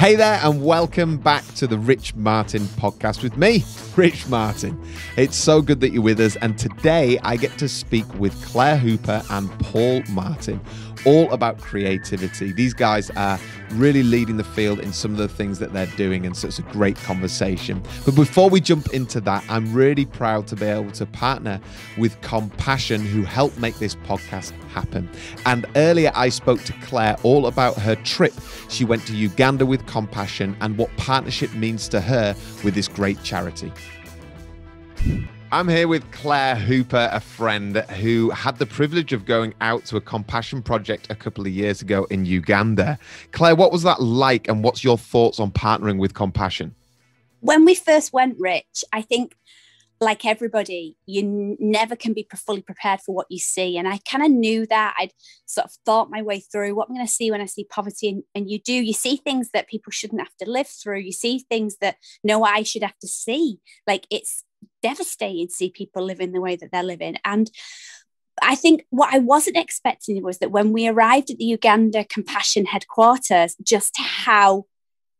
Hey there, and welcome back to the Rich Martin podcast with me, Rich Martin. It's so good that you're with us, and today I get to speak with Clare Hooper and Paul Martin all about creativity. These guys are really leading the field in some of the things that they're doing, and so it's a great conversation. But before we jump into that, I'm really proud to be able to partner with Compassion, who helped make this podcast happen. And earlier, I spoke to Clare all about her trip. She went to Uganda with Compassion and what partnership means to her with this great charity. I'm here with Clare Hooper, a friend who had the privilege of going out to a compassion project a couple of years ago in Uganda. Clare, what was that like, and what's your thoughts on partnering with compassion? When we first went, Rich, I think like everybody, you never can be fully prepared for what you see. And I kind of knew that. I'd sort of thought my way through what I'm going to see when I see poverty. And, and you do, you see things that people shouldn't have to live through. You see things that no eye should have to see. Like it's devastating to see people living the way that they're living. And I think what I wasn't expecting was that when we arrived at the Uganda Compassion headquarters, just how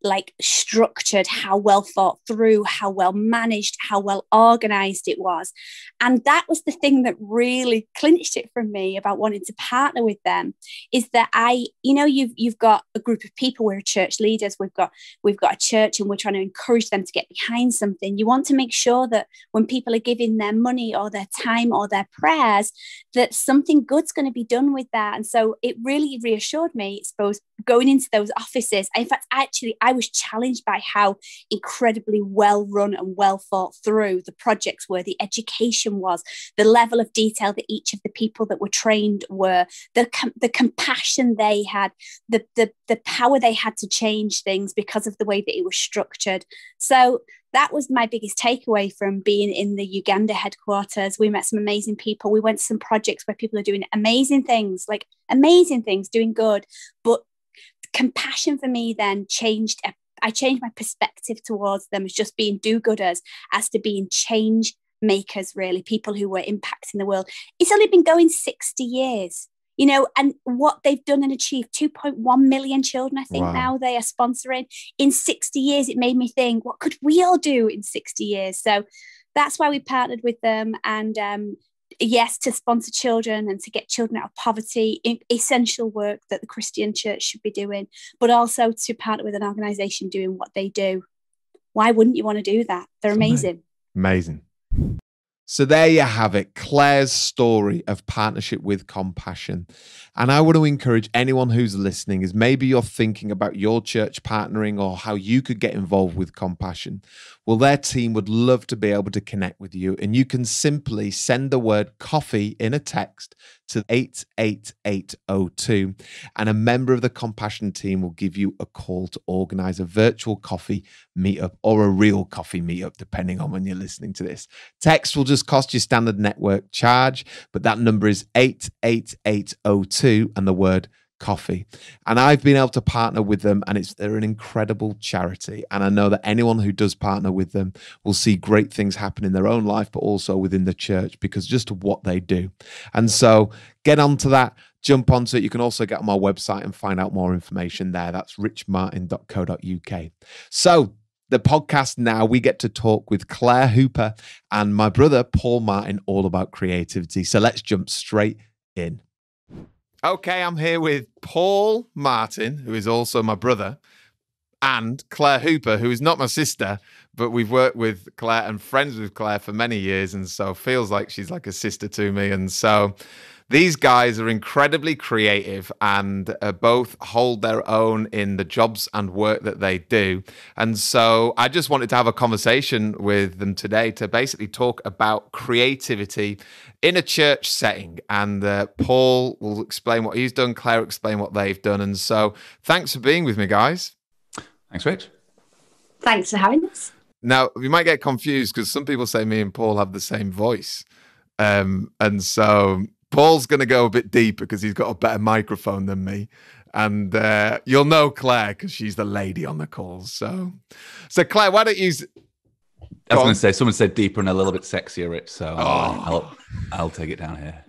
like structured, how well thought through, how well managed, how well organized it was. And that was the thing that really clinched it for me about wanting to partner with them is that I, you know, you've you've got a group of people, we're church leaders, we've got we've got a church and we're trying to encourage them to get behind something. You want to make sure that when people are giving their money or their time or their prayers, that something good's going to be done with that. And so it really reassured me, I suppose, going into those offices. In fact, actually, I was challenged by how incredibly well run and well thought through the projects were, the education was, the level of detail that each of the people that were trained were, the, com- the compassion they had, the, the, the power they had to change things because of the way that it was structured. So that was my biggest takeaway from being in the Uganda headquarters. We met some amazing people. We went to some projects where people are doing amazing things, like amazing things, doing good. But compassion for me then changed I changed my perspective towards them as just being do-gooders as to being change makers really people who were impacting the world. It's only been going 60 years you know and what they've done and achieved 2.1 million children i think wow. now they are sponsoring. In 60 years it made me think what could we all do in 60 years? So that's why we partnered with them and um, yes, to sponsor children and to get children out of poverty, essential work that the Christian church should be doing, but also to partner with an organization doing what they do. Why wouldn't you want to do that? They're amazing. Amazing. So there you have it, Clare's story of partnership with compassion. And I want to encourage anyone who's listening is maybe you're thinking about your church partnering or how you could get involved with compassion. Well, their team would love to be able to connect with you. And you can simply send the word coffee in a text to 88802. And a member of the Compassion team will give you a call to organize a virtual coffee meetup or a real coffee meetup, depending on when you're listening to this. Text will just cost you standard network charge, but that number is 88802 and the word coffee. And I've been able to partner with them, and it's they're an incredible charity. And I know that anyone who does partner with them will see great things happen in their own life, but also within the church because just what they do. And so get onto that. Jump onto it. You can also get on my website and find out more information there. That's richmartin.co.uk. So the podcast now, we get to talk with Clare Hooper and my brother Paul Martin all about creativity. So let's jump straight in. Okay, I'm here with Paul Martin, who is also my brother, and Clare Hooper, who is not my sister, but we've worked with Clare and friends with Clare for many years, and so feels like she's like a sister to me. And so these guys are incredibly creative and uh, both hold their own in the jobs and work that they do. And so I just wanted to have a conversation with them today to basically talk about creativity in a church setting. And uh, Paul will explain what he's done, Clare will explain what they've done. And so thanks for being with me, guys. Thanks, Rich. Thanks for having us. Now, you might get confused because some people say me and Paul have the same voice. Um, and so Paul's going to go a bit deeper because he's got a better microphone than me. And uh, you'll know Clare because she's the lady on the calls. So, so Clare, why don't you? I was going to say someone said deeper and a little bit sexier, Rich. So oh. I'll I'll take it down here.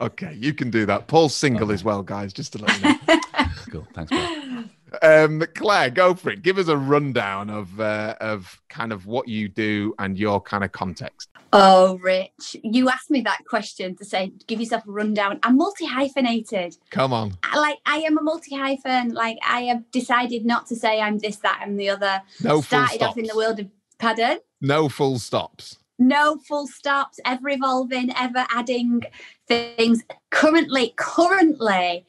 Okay, you can do that. Paul's single okay. as well, guys. Just to let you know. cool. Thanks, Paul. Um, Clare, go for it. Give us a rundown of uh, of kind of what you do and your kind of context. Oh, Rich, you asked me that question to say, give yourself a rundown. I'm multi hyphenated. Come on. Like, I am a multi hyphen. Like, I have decided not to say I'm this, that, and the other. No Started off in the world of, pardon? No full stops. No full stops, ever evolving, ever adding things. Currently, currently,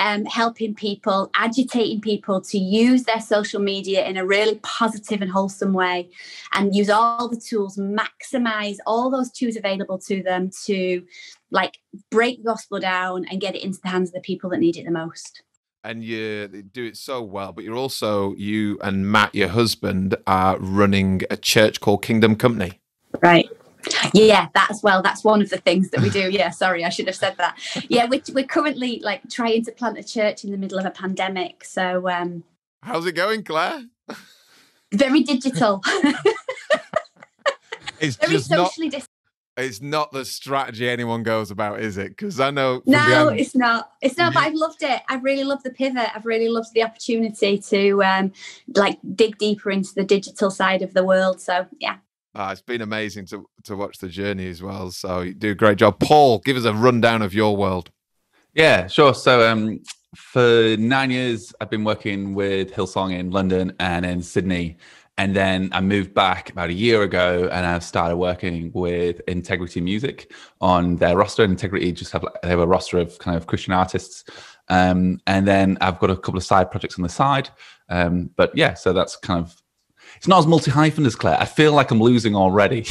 um, helping people, agitating people to use their social media in a really positive and wholesome way and use all the tools, maximize all those tools available to them to like break the gospel down and get it into the hands of the people that need it the most. And you do it so well, but you're also, you and Matt, your husband, are running a church called Kingdom Company. Right. Yeah, that's well. That's one of the things that we do. Yeah, sorry, I should have said that. Yeah, we're, we're currently like trying to plant a church in the middle of a pandemic. So, um, how's it going, Clare? Very digital. it's very just socially not, It's not the strategy anyone goes about, is it? Because I know. No, behind, it's not. It's not. But I've loved it. I've really loved the pivot. I've really loved the opportunity to um, like dig deeper into the digital side of the world. So yeah, uh, it's been amazing to to watch the journey as well. So you do a great job, Paul. Give us a rundown of your world. Yeah, sure. So um, for nine years, I've been working with Hillsong in London and in Sydney, and then I moved back about a year ago, and I've started working with Integrity Music on their roster. Integrity just have they have a roster of kind of Christian artists, um, and then I've got a couple of side projects on the side. Um, but yeah, so that's kind of it's not as multi hyphen as Clare. I feel like I'm losing already.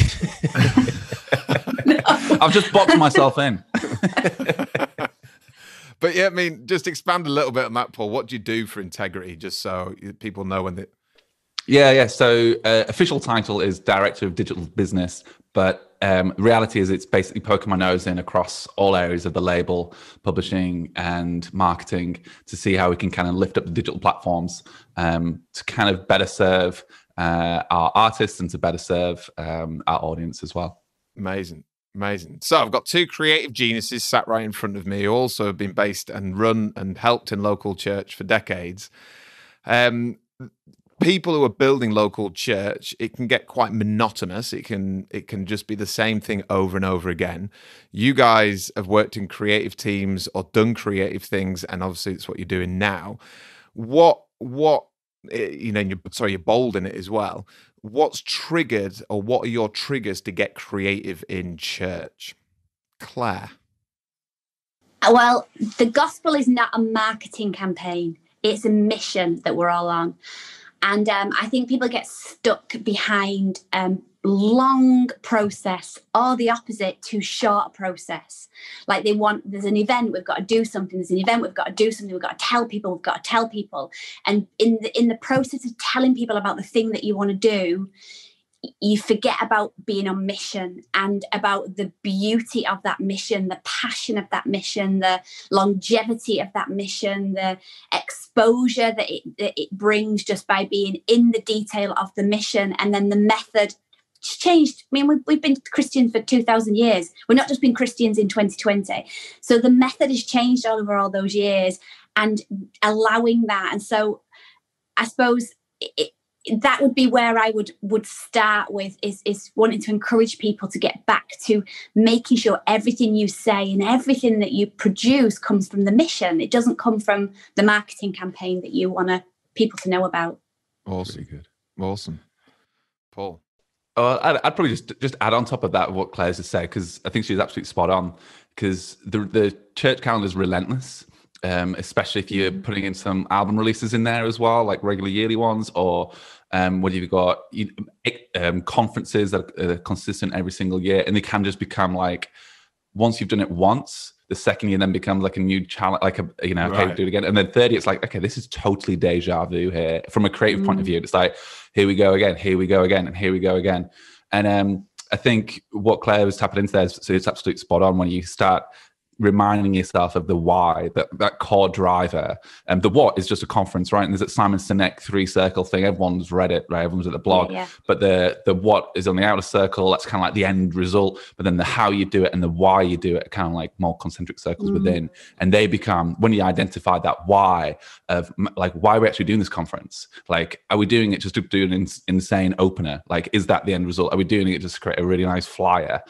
no. I've just boxed myself in. but yeah, I mean, just expand a little bit on that, Paul. What do you do for integrity, just so people know when they. Yeah, yeah. So uh, official title is director of digital business, but um, reality is it's basically poking my nose in across all areas of the label, publishing and marketing to see how we can kind of lift up the digital platforms um, to kind of better serve uh, our artists and to better serve um, our audience as well. Amazing. Amazing. So I've got two creative geniuses sat right in front of me, also have been based and run and helped in local church for decades. Um, people who are building local church, it can get quite monotonous. It can it can just be the same thing over and over again. You guys have worked in creative teams or done creative things, and obviously it's what you're doing now. What what Eh, you know, you're, sorry, you're bold in it as well. What's triggered, or what are your triggers to get creative in church, Clare? Uh, well, the gospel is not a marketing campaign; it's a mission that we're all on, and um, I think people get stuck behind um, long process or the opposite to short process. Like they want there's an event we've got to do something. There's an event we've got to do something. We've got to tell people we've got to tell people. And in the in the process of telling people about the thing that you want to do you forget about being on mission and about the beauty of that mission, the passion of that mission, the longevity of that mission, the exposure that it, that it brings just by being in the detail of the mission, and then the method changed. I mean, we've, we've been Christians for 2,000 years. We're not just been Christians in 2020. So the method has changed over all those years and allowing that. And so I suppose it, that would be where I would would start with is is wanting to encourage people to get back to making sure everything you say and everything that you produce comes from the mission. It doesn't come from the marketing campaign that you want to people to know about. Awesome, good, awesome, Paul. Oh, I'd, I'd, probably just just add on top of that what Clare's just said because I think she's absolutely spot on. Because the the church calendar is relentless, um, especially if you're mm-hmm. putting in some album releases in there as well, like regular yearly ones, or um, what have you got? Um, conferences that are consistent every single year, and they can just become like once you've done it once, the second year then becomes like a new challenge, like a you know, right. okay, do it again. And then 30, it's like, okay, this is totally deja vu here. From a creative mm. point of mm. view, it's like, here we go again, here we go again, and here we go again. And um, I think what Clare was tapping into there is so it's absolutely spot on when you start reminding yourself of the why, that that core driver. And the what is just a conference, right? And there's that Simon Sinek three circle thing. Everyone's read it, right? Everyone's at the blog. Yeah, yeah. But the the what is on the outer circle. That's kind of like the end result. But then the how you do it and the why you do it, are kind of like more concentric circles Mm. within. And they become when you identify that why of like why are we actually doing this conference? Like, are we doing it just to do an ins- insane opener? Like, is that the end result? Are we doing it just to create a really nice flyer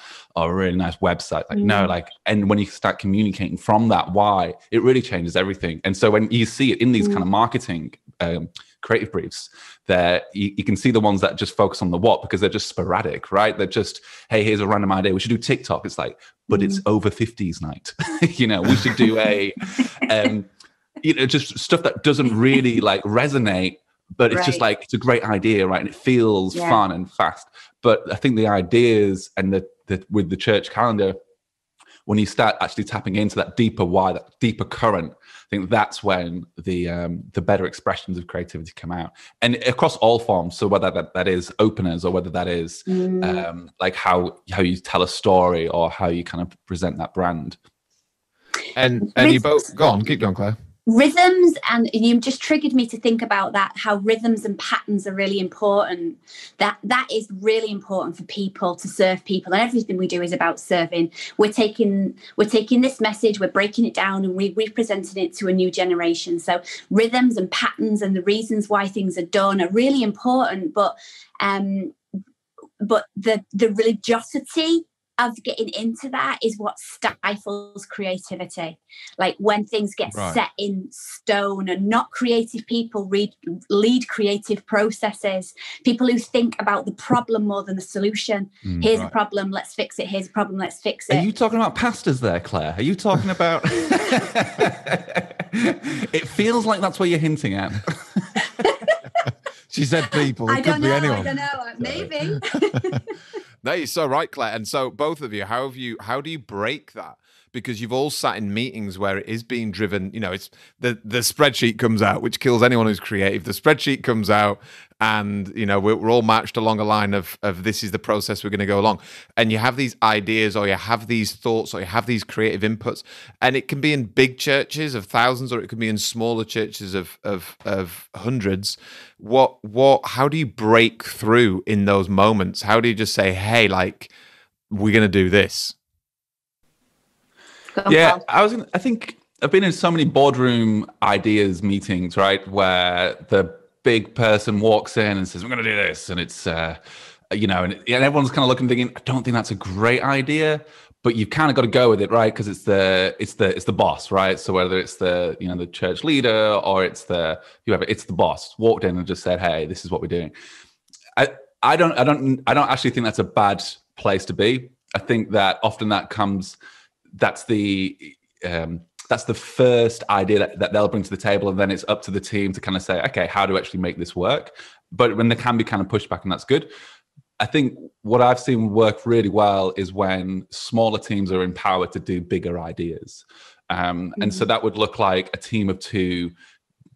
a really nice website? Like, no, Mm. like, and when you start communicating from that why, it really changes everything. And so when you see it in these kind of marketing um, creative briefs, there you, you can see the ones that just focus on the what because they're just sporadic, right? They're just, hey, here's a random idea. We should do TikTok. It's like, but it's over 50s night. you know, we should do a, um, you know, just stuff that doesn't really like resonate, but it's just like, it's a great idea, right? And it feels Yeah. fun and fast. But I think the ideas and the, the with the church calendar, when you start actually tapping into that deeper why, that deeper current, I think that's when the um, the better expressions of creativity come out, and across all forms. So whether that, that is openers or whether that is Mm. um, like how how you tell a story or how you kind of present that brand. And and you both go on, keep going, Clare. Rhythms and you just triggered me to think about that how rhythms and patterns are really important. That that is really important for people to serve people and everything we do is about serving. We're taking we're taking this message we're breaking it down and we're representing it to a new generation. So rhythms and patterns and the reasons why things are done are really important but um but the the religiosity of getting into that is what stifles creativity like when things get Right. set in stone and not creative people read lead creative processes people who think about the problem more than the solution Mm, here's a problem let's fix it here's a problem let's fix it. Are you talking about pastors there, Clare? Are you talking about? it feels like that's what you're hinting at. She said people. It i could don't be know anyone. i don't know maybe No, you're so right, Clare. And so both of you, how have you how do you break that? Because you've all sat in meetings where it is being driven, you know, it's the the spreadsheet comes out, which kills anyone who's creative. The spreadsheet comes out and you know, we're, we're all matched along a line of of this is the process we're going to go along. And you have these ideas or you have these thoughts or you have these creative inputs. And it can be in big churches of thousands or it can be in smaller churches of of of hundreds. What what how do you break through in those moments? How do you just say, hey, like we're gonna do this? Yeah. I was. Gonna, I think I've been in so many boardroom ideas meetings, right, where the big person walks in and says, "We're going to do this," and it's, uh, you know, and, and everyone's kind of looking, thinking, "I don't think that's a great idea." But you've kind of got to go with it, right? Because it's the it's the it's the boss, right? So whether it's the you know the church leader or it's the whoever, it's the boss walked in and just said, "Hey, this is what we're doing." I I don't I don't I don't actually think that's a bad place to be. I think that often that comes that's the um, that's the first idea that, that they'll bring to the table, and then it's up to the team to kind of say, okay, how do we actually make this work? But when there can be kind of pushback, and that's good. I think what I've seen work really well is when smaller teams are empowered to do bigger ideas. Um, And so that would look like a team of two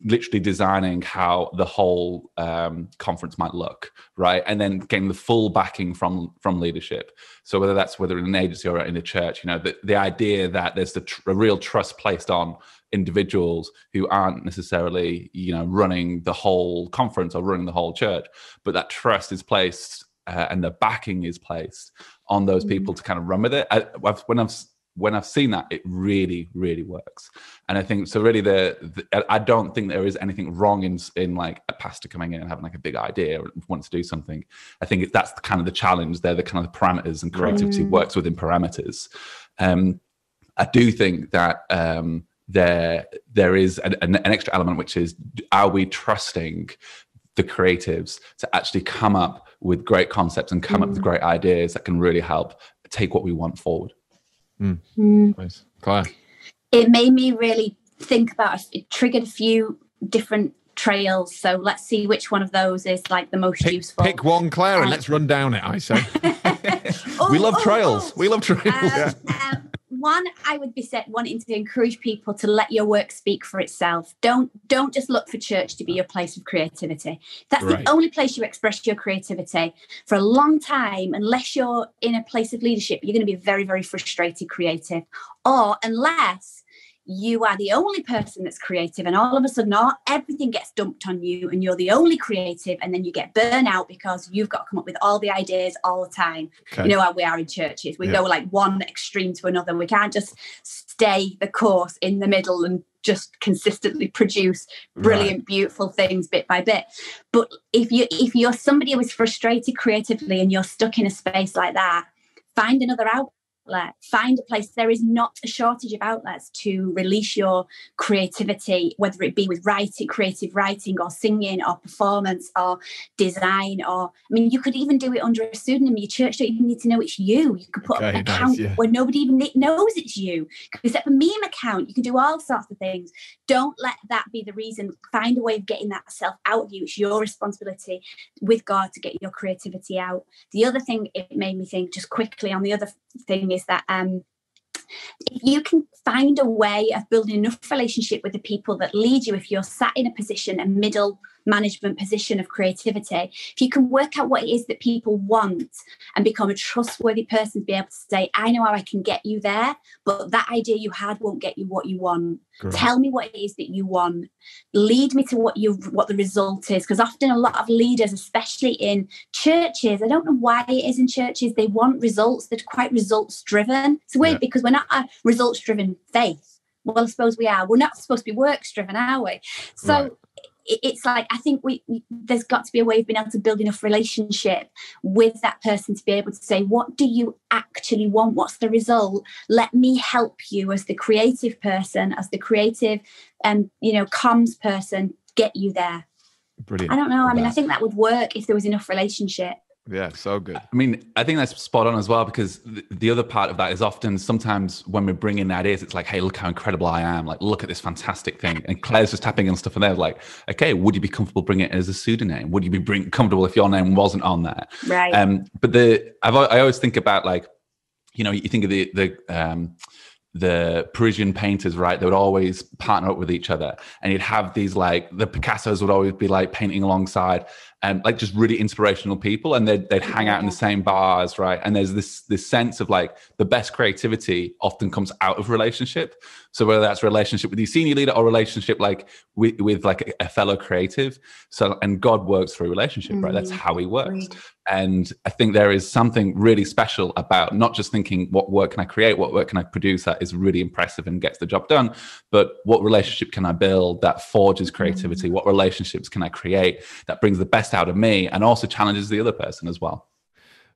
literally designing how the whole um, conference might look, right? And then getting the full backing from from leadership. So whether that's whether in an agency or in a church, you know, the, the idea that there's the tr- a real trust placed on individuals who aren't necessarily, you know, running the whole conference or running the whole church, but that trust is placed uh, and the backing is placed on those people to kind of run with it. I, I've, when I've when I've seen that, it really, really works. And I think so. Really, the, the I don't think there is anything wrong in in like a pastor coming in and having like a big idea or wants to do something. I think that's the kind of the challenge. They're the kind of the parameters, and creativity works within parameters. Um, I do think that um, there there is an, an, an extra element, which is are we trusting the creatives to actually come up with great concepts and come up with great ideas that can really help take what we want forward. Mm. Nice. Clare. it made me really think about it triggered a few different trails so let's see which one of those is like the most Pick, useful pick one, Clare, and Um, let's run down it, I say. Oh, we love oh, trails. oh. We love trails. Um, um, one, I would be set wanting to encourage people to let your work speak for itself. Don't don't just look for church to be your place of creativity. That's right. the only place you express your creativity. For a long time, unless you're in a place of leadership, you're going to be very, very frustrated creative. Or unless you are the only person that's creative and all of a sudden not everything gets dumped on you and you're the only creative and then you get burnout because you've got to come up with all the ideas all the time okay. you know how we are in churches we yeah. go like one extreme to another we can't just stay the course in the middle and just consistently produce brilliant right. beautiful things bit by bit but if you if you're somebody who is frustrated creatively and you're stuck in a space like that find another out outlet. Find a place. There is not a shortage of outlets to release your creativity, whether it be with writing, creative writing, or singing, or performance, or design. Or I mean, you could even do it under a pseudonym. Your church don't even need to know it's you. You could put okay, an nice, account yeah. where nobody even knows it's you. Except a meme account, you can do all sorts of things. Don't let that be the reason. Find a way of getting that self out of you. It's your responsibility with God to get your creativity out. The other thing it made me think just quickly on the other thing is that um, if you can find a way of building enough relationship with the people that lead you, if you're sat in a position, a middle management position of creativity, if you can work out what it is that people want and become a trustworthy person to be able to say, I know how I can get you there, but that idea you had won't get you what you want. Great. Tell me what it is that you want. Lead me to what you what the result is. Because often a lot of leaders, especially in churches, I don't know why it is in churches, they want results. They're quite results driven. It's weird yeah. because we're not a results driven faith. Well, I suppose we are. We're not supposed to be works driven, are we? So right it's like I think we, we, there's got to be a way of being able to build enough relationship with that person to be able to say, what do you actually want? What's the result? Let me help you as the creative person, as the creative and um, you know comms person, get you there. Brilliant. I don't know. I mean, I think that would work if there was enough relationship. Yeah, so good. I mean, I think that's spot on as well because the, the other part of that is often sometimes when we're bringing ideas, it's like, hey, look how incredible I am. Like, look at this fantastic thing. And Clare's just tapping on stuff, and they're like, okay, would you be comfortable bringing it as a pseudonym? Would you be bring, comfortable if your name wasn't on there? Right. Um, but the I've, I always think about like, you know, you think of the the um, the Parisian painters, right? They would always partner up with each other, and you'd have these like the Picassos would always be like painting alongside, and like just really inspirational people and they'd, they'd hang out in the same bars right? And there's this this sense of like the best creativity often comes out of relationship. So whether that's relationship with your senior leader or relationship like with, with like a, a fellow creative. So and god works through relationship right? That's mm-hmm. how he works. And i think there is something really special about not just thinking what work can i create? What work can i produce? that is really impressive and gets the job done but what relationship can i build that forges creativity? Mm-hmm. what relationships can i create that brings the best out of me and also challenges the other person as well.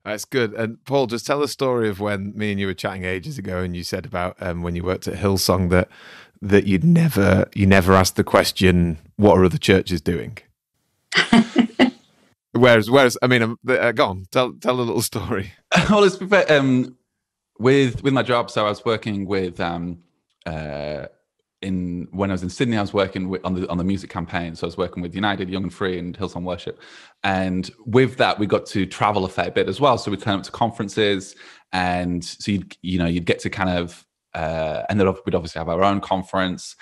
That's good. And Paul, just tell the story of when me and you were chatting ages ago, and you said about um, when you worked at Hillsong that that you'd never you never asked the question, "What are other churches doing?" whereas, whereas, I mean, um, uh, go on, tell tell a little story. well, it's um, with with my job. So I was working with um, uh, in when I was in Sydney, I was working with, on the on the music campaign. So I was working with United, Young and Free, and Hillsong Worship. And with that, we got to travel a fair bit as well. So we turn up to conferences, and so you you know you'd get to kind of uh, and then we'd obviously have our own conference,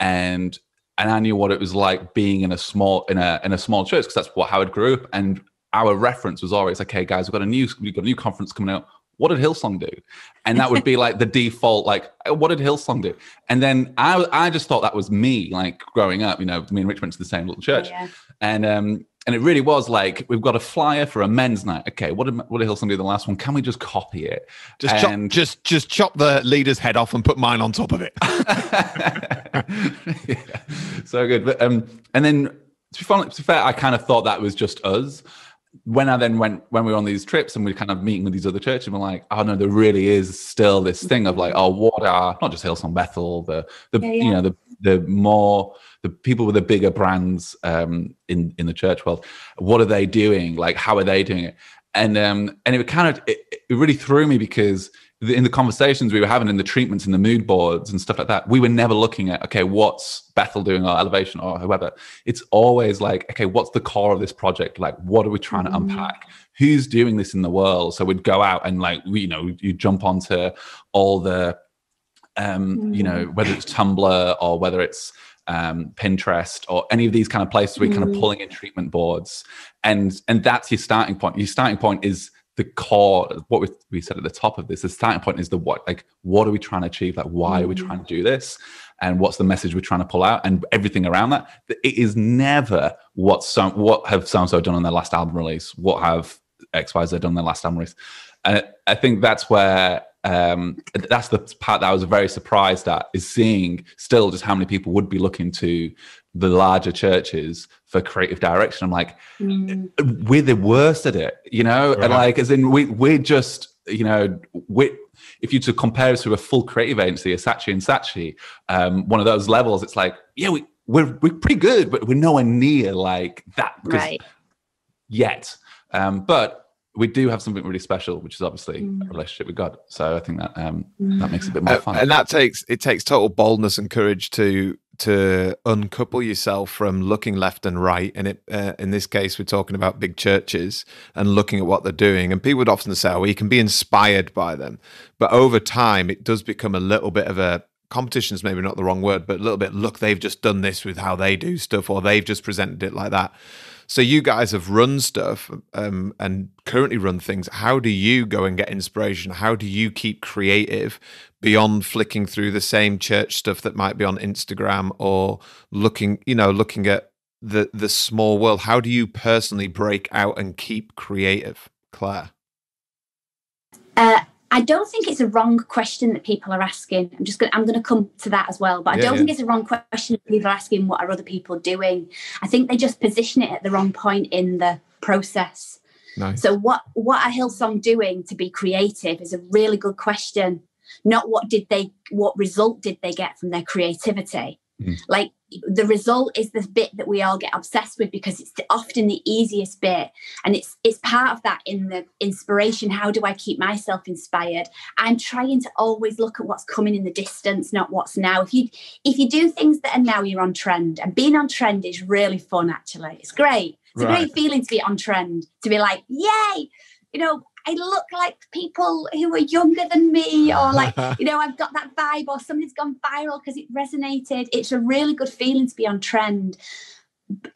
and and I knew what it was like being in a small in a in a small church because that's what Howard grew up. And our reference was always, okay, guys, we've got a new we've got a new conference coming out what did Hillsong do? And that would be like the default, like, what did Hillsong do? And then I, I just thought that was me, like growing up, you know, me and Rich went to the same little church. Yeah. And, um, and it really was like we've got a flyer for a men's night. Okay, what did what did Hillsong do the last one? Can we just copy it? Just and... chop, just just chop the leader's head off and put mine on top of it. yeah, so good. But um, and then to be, to be fair, I kind of thought that was just us when I then went when we were on these trips and we are kind of meeting with these other churches, we're like, oh no, there really is still this thing of like, oh, what are not just Hillsong Bethel, the the yeah, yeah. you know the the more the people with the bigger brands um, in in the church world, what are they doing? Like, how are they doing it? And um and it kind of it, it really threw me because in the conversations we were having in the treatments and the mood boards and stuff like that, we were never looking at, okay, what's Bethel doing or Elevation or whoever. It's always like, okay, what's the core of this project? Like, what are we trying mm-hmm. to unpack? Who's doing this in the world? So we'd go out and like, we, you know, you jump onto all the um, you know, whether it's Tumblr or whether it's um, Pinterest or any of these kind of places where you're kind of mm. pulling in treatment boards, and and that's your starting point. Your starting point is the core. What we, we said at the top of this, the starting point is the what. Like, what are we trying to achieve? Like, why mm. are we mm. trying to do this? And what's the message we're trying to pull out? And everything around that. It is never what some what have so and so done on their last album release. What have X Y Z done on their last album release? And I think that's where um, that's the part that I was very surprised at is seeing still just how many people would be looking to the larger churches for creative direction. I'm like, mm. we're the worst at it, you know, right. and like as in we we're just you know we if you to compare us to a full creative agency, a Saatchi and Saatchi, um, one of those levels, it's like yeah we we're we're pretty good, but we're nowhere near like that right. yet. Um, but we do have something really special, which is obviously mm. a relationship with God. So I think that um, mm. that makes it a bit more fun. and that takes it takes total boldness and courage to to uncouple yourself from looking left and right. And it uh, in this case, we're talking about big churches and looking at what they're doing. And people would often say, "Well, you can be inspired by them," but over time, it does become a little bit of a competition is maybe not the wrong word, but a little bit. Look, they've just done this with how they do stuff, or they've just presented it like that. So you guys have run stuff um, and currently run things. How do you go and get inspiration? How do you keep creative beyond flicking through the same church stuff that might be on Instagram or looking, you know, looking at the the small world? How do you personally break out and keep creative, Clare? Uh, I don't think it's a wrong question that people are asking. I'm just going. I'm going to come to that as well. But I don't yeah. think it's a wrong question that people are asking. What are other people doing? I think they just position it at the wrong point in the process. Nice. So what what are Hillsong doing to be creative is a really good question. Not what did they what result did they get from their creativity? Mm. Like the result is the bit that we all get obsessed with because it's often the easiest bit. And it's it's part of that in the inspiration how do i keep myself inspired? I'm trying to always look at what's coming in the distance not what's now. If you if you do things that are now you're on trend. And being on trend is really fun actually. It's great. It's right. a great feeling to be on trend to be like yay! You know I look like people who are younger than me, or like, you know, I've got that vibe, or something's gone viral because it resonated. It's a really good feeling to be on trend.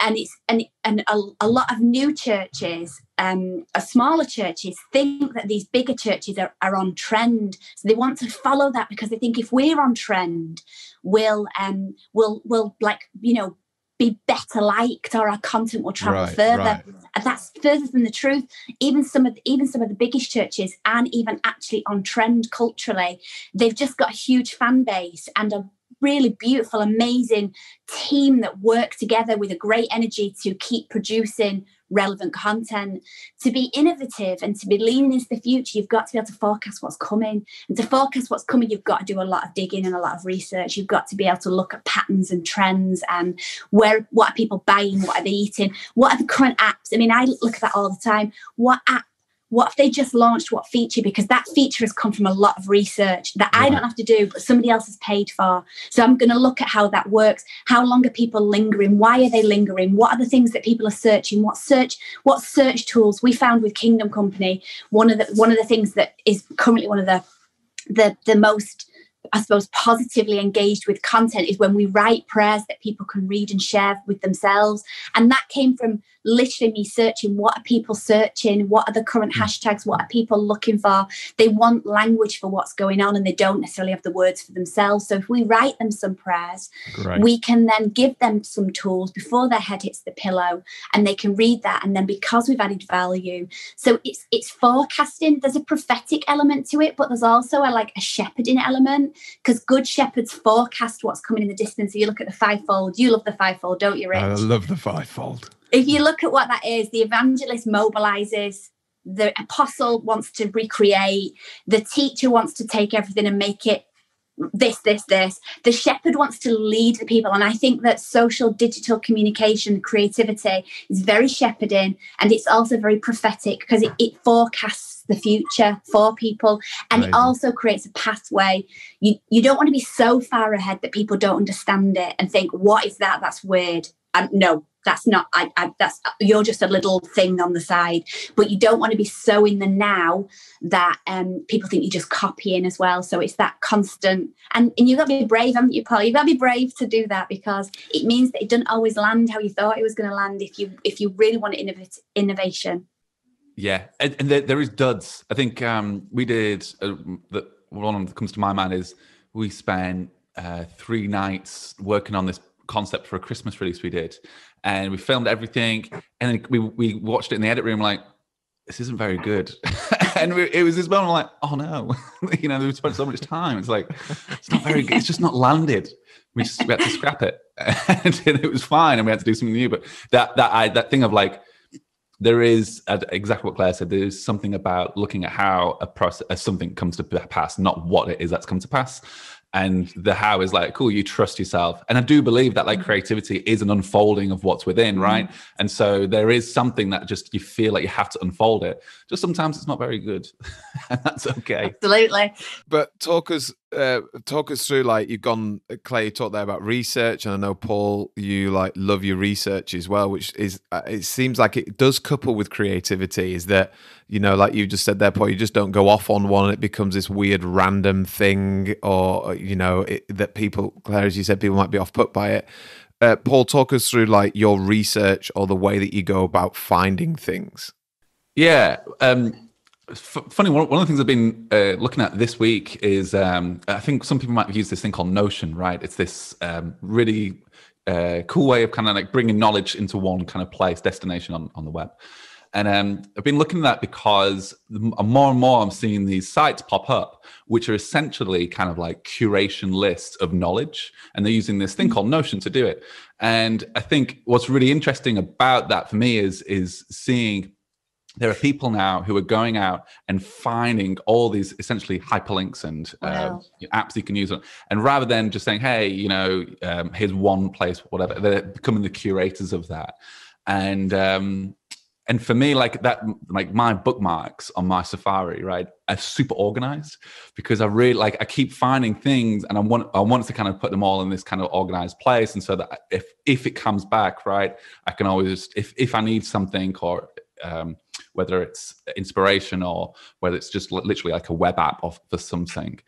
And it's and and a, a lot of new churches, um, smaller churches think that these bigger churches are, are on trend, so they want to follow that because they think if we're on trend, we'll um we'll we'll like you know be better liked or our content will travel right, further. right. and that's further than the truth. Even some of the, even some of the biggest churches and even actually on trend culturally. They've just got a huge fan base and a really beautiful amazing team that work together with a great energy to keep producing relevant content. To be innovative and to be leaning into the future, you've got to be able to forecast what's coming. And to forecast what's coming, you've got to do a lot of digging and a lot of research. You've got to be able to look at patterns and trends and where what are people buying, what are they eating, what are the current apps. I mean, I look at that all the time. What app what if they just launched what feature? Because that feature has come from a lot of research that i don't have to do but somebody else has paid for. So i'm going to look at how that works. How long are people lingering? Why are they lingering? What are the things that people are searching? What search what search tools? We found with kingdom company one of the one of the things that is currently one of the the the most I suppose, positively engaged with content is when we write prayers that people can read and share with themselves. And that came from literally me searching what are people searching? What are the current hmm. hashtags? What are people looking for? They want language for what's going on and they don't necessarily have the words for themselves. So if we write them some prayers, right. we can then give them some tools before their head hits the pillow and they can read that. And then because we've added value, so it's it's forecasting. There's a prophetic element to it, but there's also a like a shepherding element because good shepherds forecast what's coming in the distance. So you look at the fivefold. You love the fivefold, don't you, Rich? I love the fivefold. If you look at what that is, the evangelist mobilizes. The apostle wants to recreate. The teacher wants to take everything and make it this, this, this. The shepherd wants to lead the people. And I think that social, digital communication, creativity is very shepherding and it's also very prophetic because it, it forecasts the future for people and Amazing. it also creates a pathway you you don't want to be so far ahead that people don't understand it and think what is that that's weird and no that's not I, I, that's you're just a little thing on the side. But you don't want to be so in the now that um, people think you're just copying as well. So it's that constant and, and you've got to be brave haven't you paul? You've got to be brave to do that because it means that it doesn't always land how you thought it was going to land if you if you really want to innovate innovation. Yeah and, and there, there is duds. I think um, we did uh, the one that comes to my mind is we spent uh, three nights working on this concept for a Christmas release we did, and we filmed everything, and then we we watched it in the edit room like. This isn't very good, and we, it was this moment like, oh no, you know, we spent so much time. It's like it's not very good. It's just not landed. We just we had to scrap it, and it was fine, and we had to do something new. But that that I, that thing of like there is exactly what Clare said. There is something about looking at how a process, something comes to pass, not what it is that's come to pass and the how is like cool you trust yourself. And i do believe that like mm-hmm. creativity is an unfolding of what's within mm-hmm. right? And so there is something that just you feel like you have to unfold it. Just sometimes it's not very good. And that's okay. Absolutely. But talk us uh, talk us through like you've gone clay you talked there about research and i know paul you like love your research as well which is uh, it seems like it does couple with creativity is that you know like you just said there paul you just don't go off on one and it becomes this weird random thing or you know it, that people clare as you said people might be off put by it uh, paul talk us through like your research or the way that you go about finding things yeah um F- funny one, one of the things I've been uh, looking at this week is um, I think some people might use this thing called Notion, right? It's this um, really uh, cool way of kind of like bringing knowledge into one kind of place, destination on, on the web. And um, I've been looking at that because more and more I'm seeing these sites pop up, which are essentially kind of like curation lists of knowledge. And they're using this thing called Notion to do it. And I think what's really interesting about that for me is, is seeing there are people now who are going out and finding all these essentially hyperlinks and uh, apps you can use and rather than just saying hey you know um, here's one place whatever they're becoming the curators of that and um, and for me like that like my bookmarks on my safari right are super organized because i really like i keep finding things and i want i want to kind of put them all in this kind of organized place and so that if if it comes back right i can always if if i need something or um, whether it's inspiration or whether it's just literally like a web app of, for something.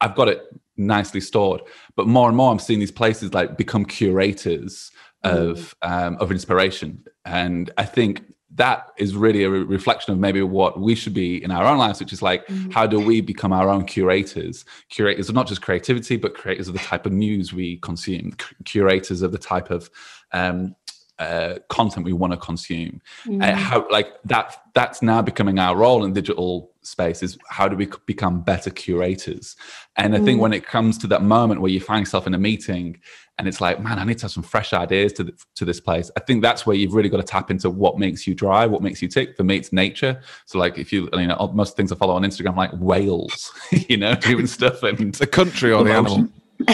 I've got it nicely stored, but more and more I'm seeing these places like become curators of mm. um, of inspiration, and I think that is really a re- reflection of maybe what we should be in our own lives, which is like, mm. how do we become our own curators? Curators of not just creativity, but curators of the type of news we consume, curators of the type of um, uh, content we want to consume. Mm. Uh, how like that that's now becoming our role in digital space is how do we become better curators? And I mm. think when it comes to that moment where you find yourself in a meeting and it's like, man, I need to have some fresh ideas to the, to this place. I think that's where you've really got to tap into what makes you drive, what makes you tick. For me, it's nature. So like if you you know most things I follow on Instagram like whales, you know, doing stuff and the country or the animal.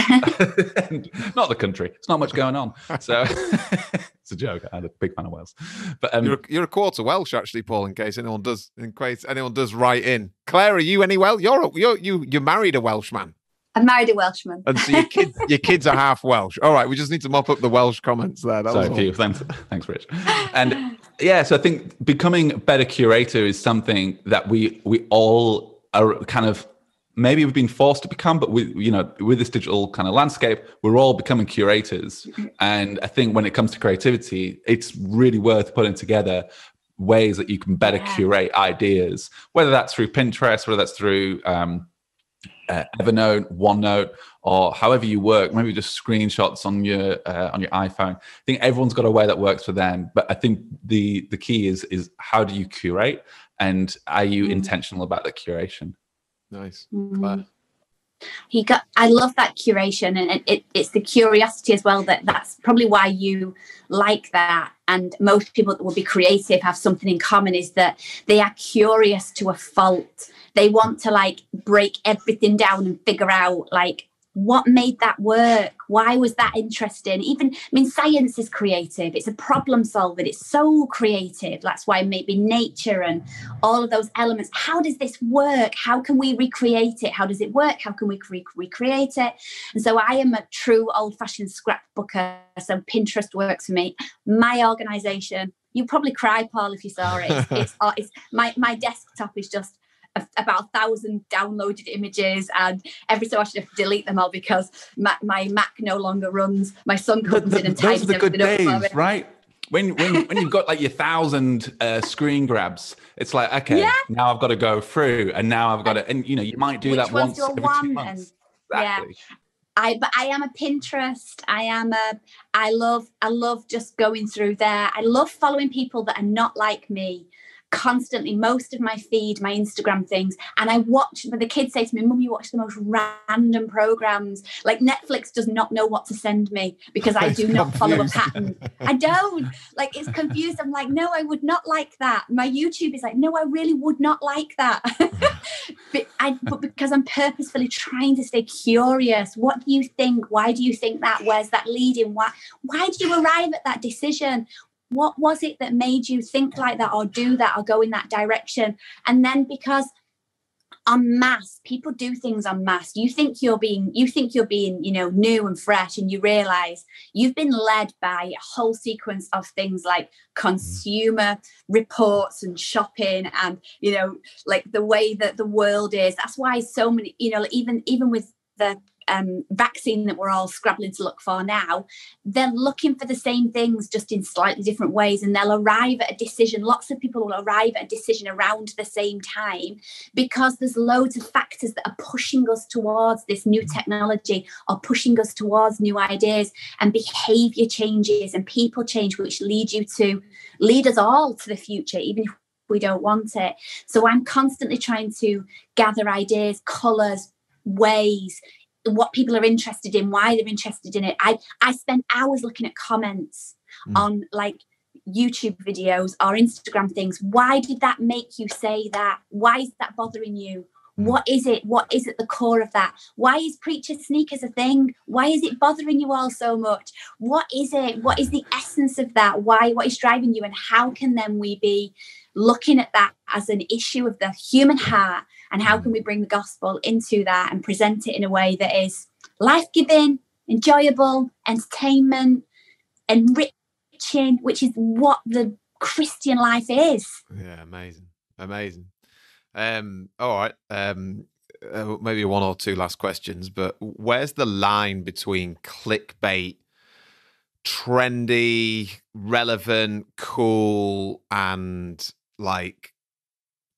not the country. It's not much going on. So it's a joke. I'm a big fan of Wales. But um, you're, a, you're, a, quarter Welsh, actually, Paul. In case anyone does, in case anyone does write in. Clare, are you any Welsh? You're you're you you married a Welshman. I married a Welshman. And so your kids, your kids are half Welsh. All right, we just need to mop up the Welsh comments there. That Sorry, few. Thanks, thanks, Rich. And yeah, so I think becoming a better curator is something that we we all are kind of maybe we've been forced to become but with you know with this digital kind of landscape we're all becoming curators and i think when it comes to creativity it's really worth putting together ways that you can better yeah. curate ideas whether that's through pinterest whether that's through um, uh, evernote onenote or however you work maybe just screenshots on your uh, on your iphone i think everyone's got a way that works for them but i think the the key is is how do you curate and are you mm. intentional about the curation Nice. Mm. He got. I love that curation, and it, it, it's the curiosity as well. That that's probably why you like that. And most people that will be creative have something in common: is that they are curious to a fault. They want to like break everything down and figure out like what made that work? Why was that interesting? Even i mean science is creative. It's a problem solver. It's so creative. That's why maybe nature and all of those elements. How does this work? How can we recreate it? How does it work? How can we re- recreate it? And so i am a true old-fashioned scrapbooker. So pinterest works for me. My organization you probably cry paul if you saw it. It's, it's, it's my my desktop is just about a thousand downloaded images and every so often I have to delete them all because my, my Mac no longer runs. My son comes the, the, in and types Those are the good days, right? When when when you've got like your thousand uh, screen grabs, it's like okay, yeah. now I've got to go through, and now I've got to, and you know, you might do Which that once every two months. And, exactly. Yeah. I but I am a Pinterest. I am a I love I love just going through there. I love following people that are not like me constantly most of my feed, my Instagram things, and I watch. But the kids say to me, "Mum, you watch the most random programs. Like Netflix does not know what to send me because I do not follow a pattern. I don't. Like it's confused. I'm like, no, I would not like that. My YouTube is like, no, I really would not like that. but I, but because I'm purposefully trying to stay curious. What do you think? Why do you think that? Where's that leading? Why? Why did you arrive at that decision? What was it that made you think like that or do that or go in that direction? And then because on mass people do things on mass you think you're being you think you're being you know new and fresh and you realize you've been led by a whole sequence of things like consumer reports and shopping and you know like the way that the world is. That's why so many you know even even with the um, vaccine that we're all scrabbling to look for now, they're looking for the same things just in slightly different ways. And they'll arrive at a decision. Lots of people will arrive at a decision around the same time because there's loads of factors that are pushing us towards this new technology or pushing us towards new ideas and behavior changes and people change, which lead you to lead us all to the future, even if we don't want it. So I'm constantly trying to gather ideas, colors, ways what people are interested in, why they're interested in it. I I spend hours looking at comments mm. on like YouTube videos or Instagram things. Why did that make you say that? Why is that bothering you? Mm. What is it? What is at the core of that? Why is preacher sneakers a thing? Why is it bothering you all so much? What is it? What is the essence of that? Why? What is driving you? And how can then we be looking at that as an issue of the human heart and how can we bring the gospel into that and present it in a way that is life-giving enjoyable entertainment enriching which is what the christian life is yeah amazing amazing um all right um uh, maybe one or two last questions but where's the line between clickbait trendy relevant cool and like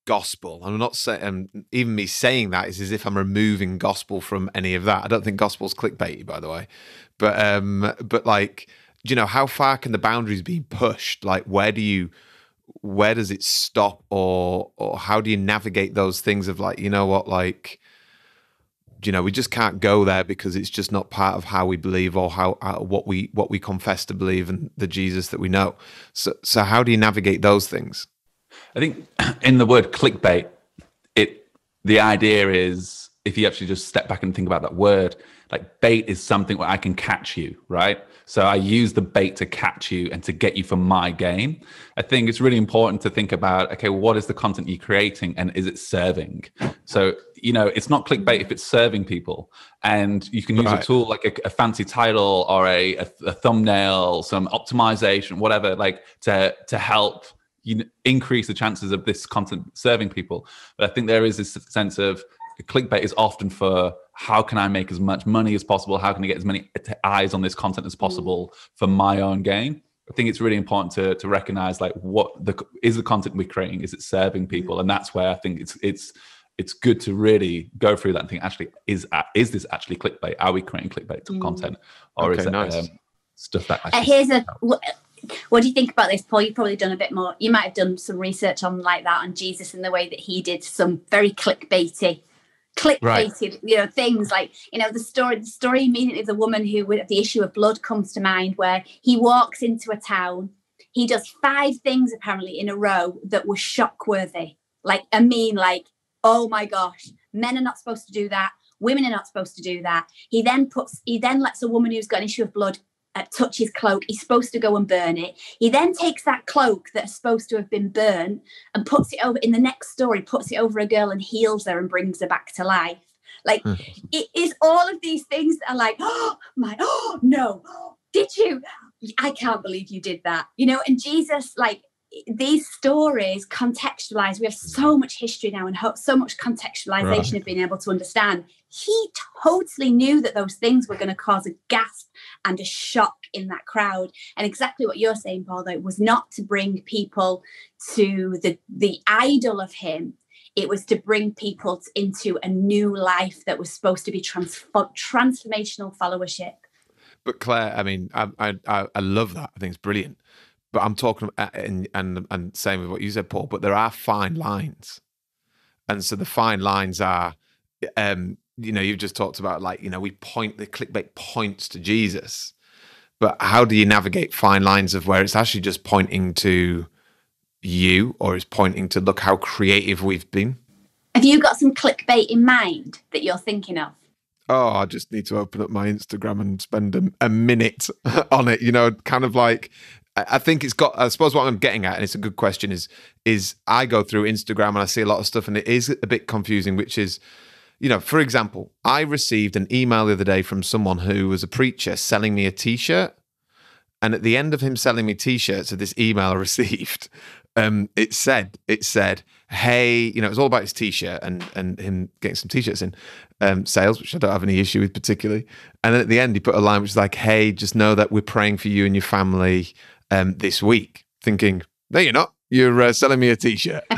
gospel. I'm not saying, um, even me saying that is as if I'm removing gospel from any of that. I don't think gospel's clickbaity, by the way. But, um, but like, you know, how far can the boundaries be pushed? Like, where do you, where does it stop, or, or how do you navigate those things of like, you know what, like, you know, we just can't go there because it's just not part of how we believe or how uh, what we what we confess to believe and the Jesus that we know. So, so how do you navigate those things? I think in the word clickbait, it the idea is if you actually just step back and think about that word, like bait is something where I can catch you, right? So I use the bait to catch you and to get you for my game. I think it's really important to think about okay, what is the content you're creating and is it serving? So, you know, it's not clickbait if it's serving people. And you can use right. a tool like a, a, fancy title or a, a, a thumbnail, some optimization, whatever, like to to help you increase the chances of this content serving people. But I think there is this sense of clickbait is often for how can I make as much money as possible? How can I get as many eyes on this content as possible for my own gain? I think it's really important to to recognize like what the is the content we're creating is it serving people, and that's where I think it's it's it's good to really go through that and think actually is is this actually clickbait? Are we creating clickbait mm. content, or okay, is it nice. um, stuff that? Uh, here's a what do you think about this, Paul? You've probably done a bit more. You might have done some research on like that on Jesus and the way that he did some very clickbaity, clickbaity, right. you know, things like you know the story. The story immediately of the woman who the issue of blood comes to mind, where he walks into a town, he does five things apparently in a row that were shock worthy Like I mean, like oh my gosh, men are not supposed to do that women are not supposed to do that. He then puts, he then lets a woman who's got an issue of blood uh, touch his cloak. He's supposed to go and burn it. He then takes that cloak that's supposed to have been burned and puts it over in the next story, puts it over a girl and heals her and brings her back to life. Like Hmm. it is all of these things that are like, oh my, oh no, did you? I can't believe you did that. You know, and Jesus, like these stories contextualize. We have so much history now and ho- so much contextualization Right. of being able to understand. He totally knew that those things were going to cause a gasp and a shock in that crowd. And exactly what you're saying, Paul, though, was not to bring people to the the idol of him. It was to bring people into a new life that was supposed to be transfor- transformational followership. But Clare, I mean, I, I I I love that. I think it's brilliant. But I'm talking uh, and and and same with what you said, Paul. But there are fine lines, and so the fine lines are, um, you know, you've just talked about like you know we point the clickbait points to Jesus, but how do you navigate fine lines of where it's actually just pointing to you, or it's pointing to look how creative we've been? Have you got some clickbait in mind that you're thinking of? oh, I just need to open up my Instagram and spend a, a minute on it. You know, kind of like I think it's got. I suppose what I'm getting at, and it's a good question, is is I go through Instagram and I see a lot of stuff, and it is a bit confusing. Which is, you know, for example, I received an email the other day from someone who was a preacher selling me a T-shirt, and at the end of him selling me T-shirts, of this email I received, um, it said, it said, hey, you know, it was all about his T-shirt and and him getting some T-shirts in um, sales, which I don't have any issue with particularly. And then at the end, he put a line which is like, hey, just know that we're praying for you and your family um, this week. Thinking, no, you're not. You're uh, selling me a T-shirt.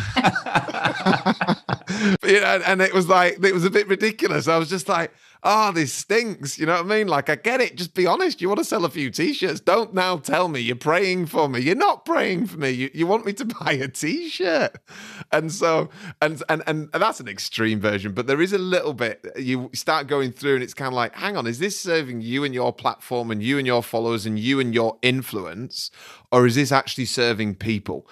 you know, and it was like it was a bit ridiculous. I was just like, oh, this stinks. You know what I mean? Like, I get it. Just be honest. You want to sell a few t-shirts. Don't now tell me you're praying for me. You're not praying for me. You, you want me to buy a t-shirt. And so, and, and, and that's an extreme version, but there is a little bit, you start going through and it's kind of like, hang on, is this serving you and your platform and you and your followers and you and your influence? Or is this actually serving people?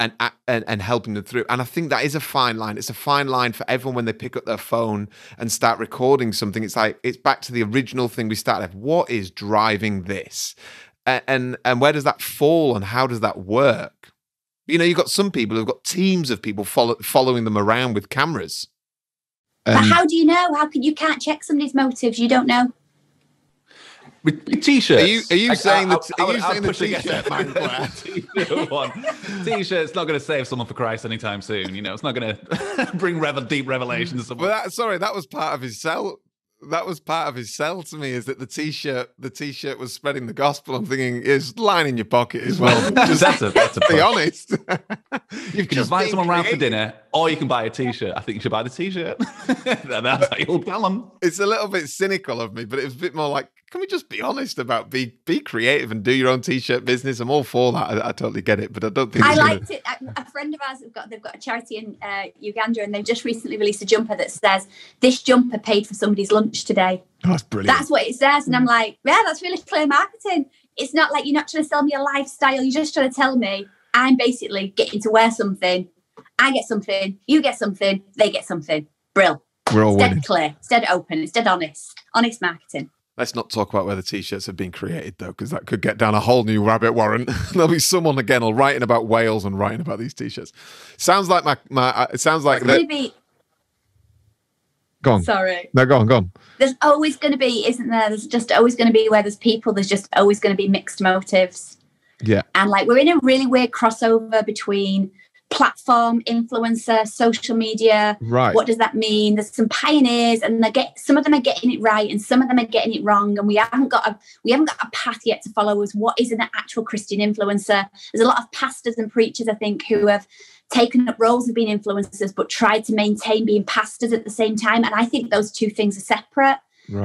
And, and and helping them through. And I think that is a fine line. It's a fine line for everyone when they pick up their phone and start recording something. It's like it's back to the original thing we started. with. What is driving this, and and, and where does that fall, and how does that work? You know, you've got some people who've got teams of people follow, following them around with cameras. but um, how do you know? How can you can't check somebody's motives? You don't know. With, with t-shirts. Are you- are you I- saying that- are you saying the t-shirt man, t-shirt one. T-shirt's not going to save someone for Christ anytime soon. You know, it's not going to bring revel- deep revelation to someone. Well, that, sorry, that was part of his sell. That was part of his sell to me is that the t-shirt, the t-shirt was spreading the gospel. I'm thinking, is lying in your pocket as well. Just that's a that's a be honest. You can invite someone around for dinner, or you can buy a T-shirt. I think you should buy the T-shirt. That's how you'll tell them. It's a little bit cynical of me, but it was a bit more like, can we just be honest about be be creative and do your own t-shirt business? I'm all for that. I, I totally get it, but I don't think I it's gonna- liked it. A friend of ours have got they've got a charity in uh, Uganda, and they've just recently released a jumper that says, "This jumper paid for somebody's lunch today." Oh, that's brilliant. That's what it says, and I'm like, yeah, that's really clear marketing. It's not like you're not trying to sell me a lifestyle. You're just trying to tell me I'm basically getting to wear something. I get something, you get something, they get something. Brill. We're all It's dead clear. It's dead open. It's dead honest. Honest marketing. Let's not talk about where the t-shirts have been created though, because that could get down a whole new rabbit warren. There'll be someone again all writing about Wales and writing about these t-shirts. Sounds like my my. uh, It sounds like It's going that. be. Go on. Sorry. No, go on, go on. There's always going to be, isn't there? There's just always going to be where there's people. There's just always going to be mixed motives. Yeah. And like we're in a really weird crossover between platform, influencer, social media. Right. What does that mean? There's some pioneers, and they get some of them are getting it right, and some of them are getting it wrong. And we haven't got a we haven't got a path yet to follow. As what is an actual Christian influencer? There's a lot of pastors and preachers, I think, who have taken up roles of being influencers, but tried to maintain being pastors at the same time. And I think those two things are separate.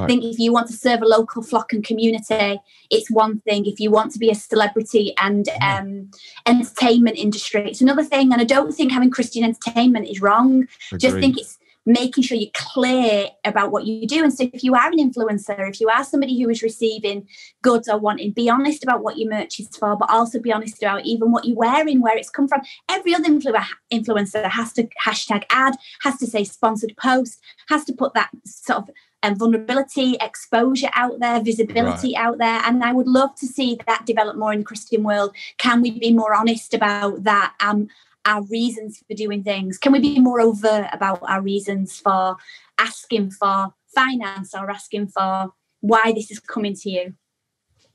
I think if you want to serve a local flock and community, it's one thing. If you want to be a celebrity and um, entertainment industry, it's another thing. And I don't think having Christian entertainment is wrong. Just think it's making sure you're clear about what you do. And so, if you are an influencer, if you are somebody who is receiving goods or wanting, be honest about what your merch is for, but also be honest about even what you're wearing, where it's come from. Every other influ- influencer has to hashtag ad, has to say sponsored post, has to put that sort of um, vulnerability, exposure out there, visibility right. out there. And I would love to see that develop more in the Christian world. Can we be more honest about that? Um, our reasons for doing things? Can we be more overt about our reasons for asking for finance or asking for why this is coming to you?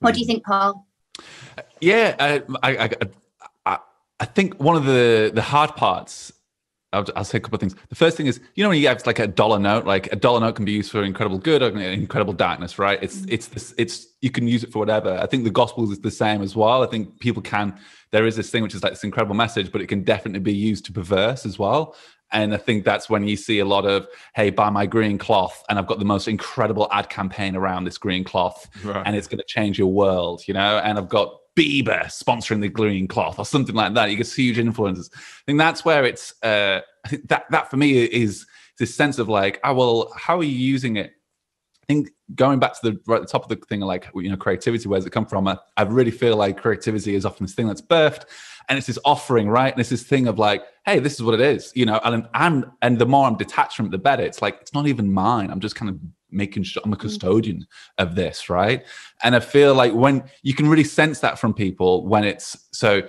What do you think, Paul? Yeah, I, I, I, I think one of the the hard parts I'll, I'll, say a couple of things. The first thing is, you know, when you have like a dollar note, like a dollar note can be used for incredible good or incredible darkness, right? It's mm-hmm. it's this, it's you can use it for whatever. I think the gospel is the same as well. I think people can. There is this thing which is like this incredible message, but it can definitely be used to perverse as well. And I think that's when you see a lot of, hey, buy my green cloth, and I've got the most incredible ad campaign around this green cloth, right. and it's going to change your world, you know. And I've got Bieber sponsoring the green cloth or something like that. You get huge influences. I think that's where it's. Uh, I think that that for me is this sense of like, oh well, how are you using it? I think going back to the right the top of the thing, like you know, creativity. Where does it come from? I, I really feel like creativity is often this thing that's birthed, and it's this offering, right? And it's this thing of like, hey, this is what it is, you know. And I'm and the more I'm detached from it, the better. It's like it's not even mine. I'm just kind of making sure I'm a mm. custodian of this, right? And I feel like when you can really sense that from people when it's so